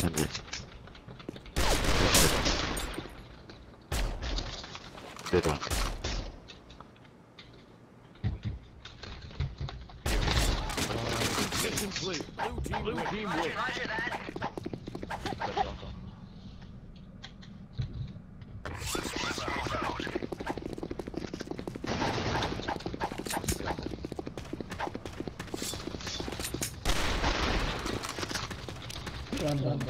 Dead one. Blue team, blue team. 한다 한다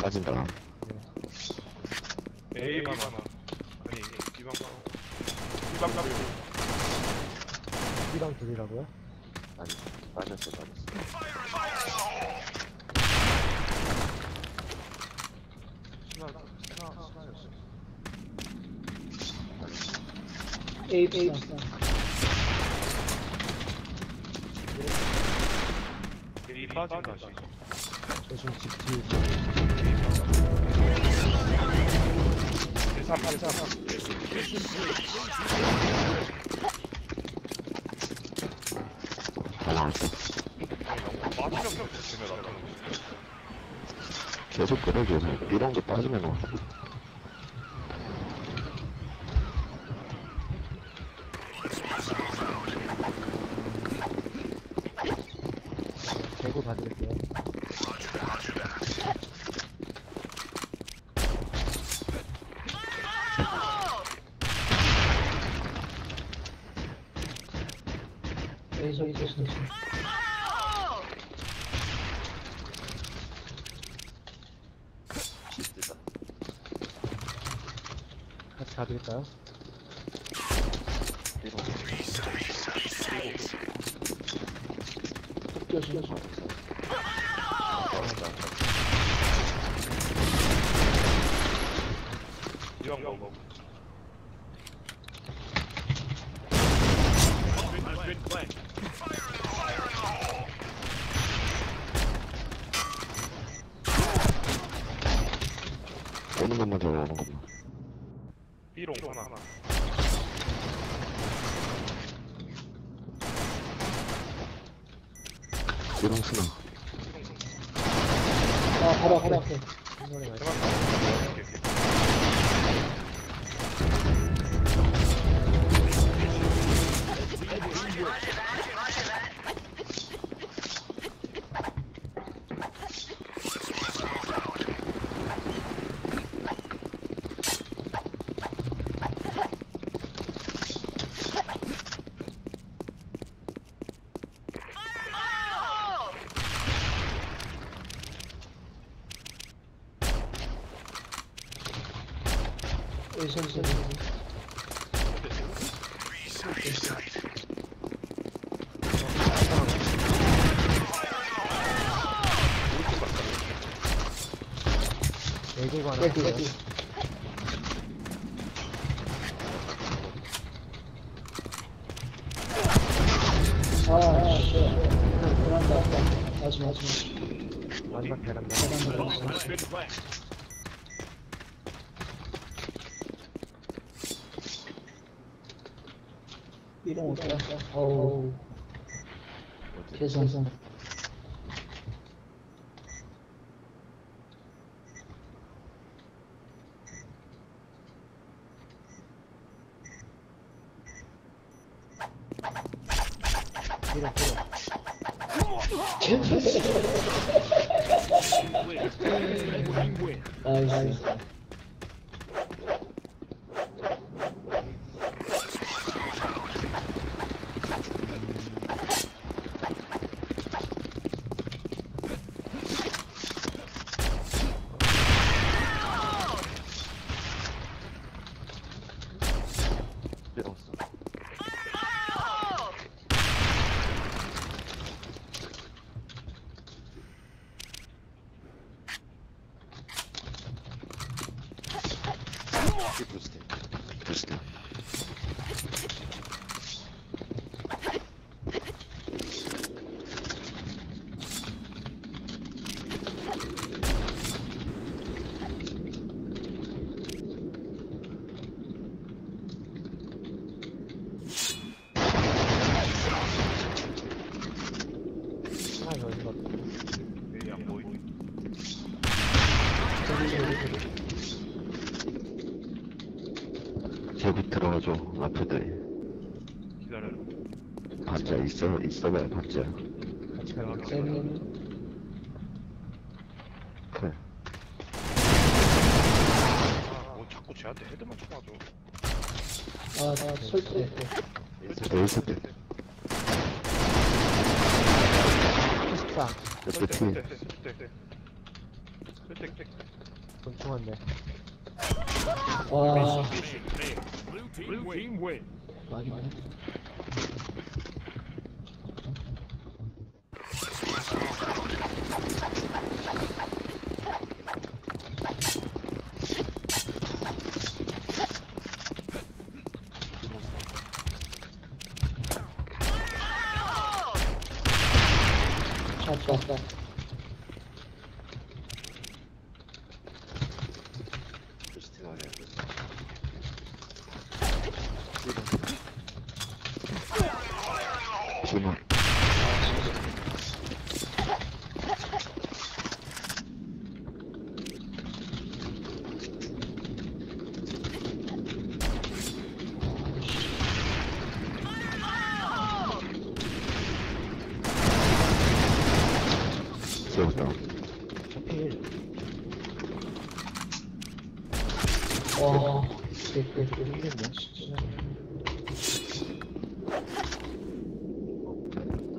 빠진다 A만 하나. 아니, B방 하나. B방 가면 B랑 둘이라고요? 아니 빠졌어 빠졌어 신나, 신나, 신나였어. A B 랑 A 빠진다, 지금. 저 지금 집 뒤에 1, 3, 8, 3. 나왔어 빠지면 그냥 되면 안 계속 그래 계속 이런 게 빠지면 와 재고. 봐드릴게요 A 저기 시스다 같이 가드릴까요? 톡 끼워주 Has been claimed. 오는 것만 잡아 오는 것만 B롱 하나. 이런 쓰나 아 바로 앞에. 바로 앞에. 대만 A 저기 있어 외국 하나 외국 외국 아, 그런다. 마지막, 마지막. 마지막 베란다. 베란다. 이런 어떡해. 어우. 계산. 밀어, 밀어. 나이스. Keep Interesting. 기다려. 반자 있어 있어봐요 가볼게. 세븐. 그래 아, 뭐 자꾸 쟤한테 헤드만 쳐가지고. 아, 나 설대. 에이스 때 식사 옆에 팀. 멍청한데 와. 많이 많이. 왔다, 왔다. 팀원 세웠다 필 와, 그, 그, 그, 힘든데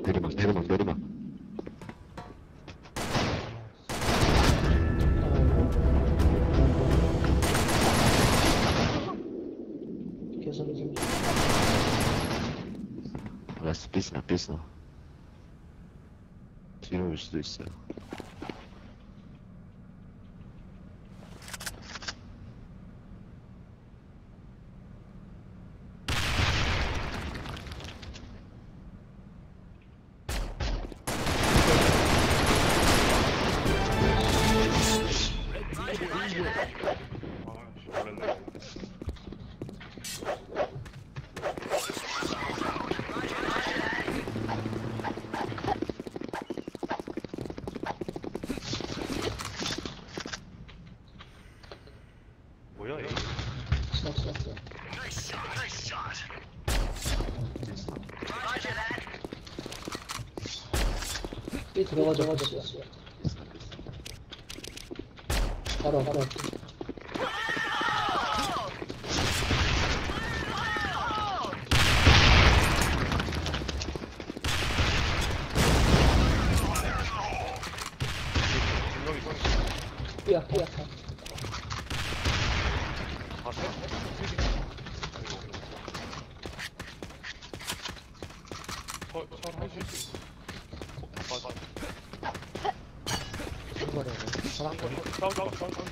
내리막 내리 막 내리 삐 들어가자, 가자, 바로, 바로. 분명히 선 삐야, 삐야. 봤어? 아이고. 설, 설 할수 있어. 어, 맞아. 머리 싸우, 싸우, 싸우, 싸우.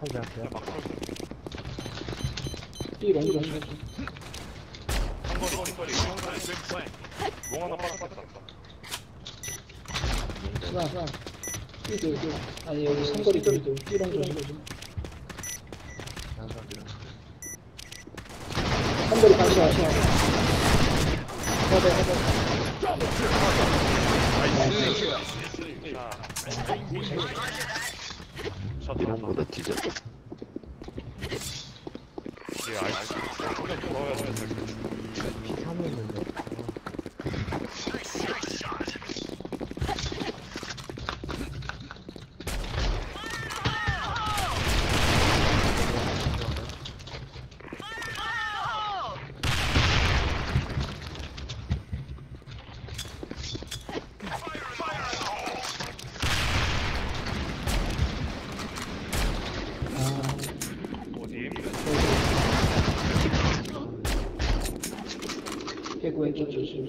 살지 않게요 그냥 막 설. 삐 롱, 롱, 롱. 한 거리, 한 거리. 롱 하나 빨았다. 스나, 스나. 삐, 삐, 삐. 아니, 여기 삼거리 삐, 삐. 삐롱 조심. 삼거리 같이 와, 같이 와. 해봐, 해봐. 자, 이 알지. 그냥 돌아야 돼. 피 3이 있는데 어디? 개구 왼쪽 조심.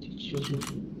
뒤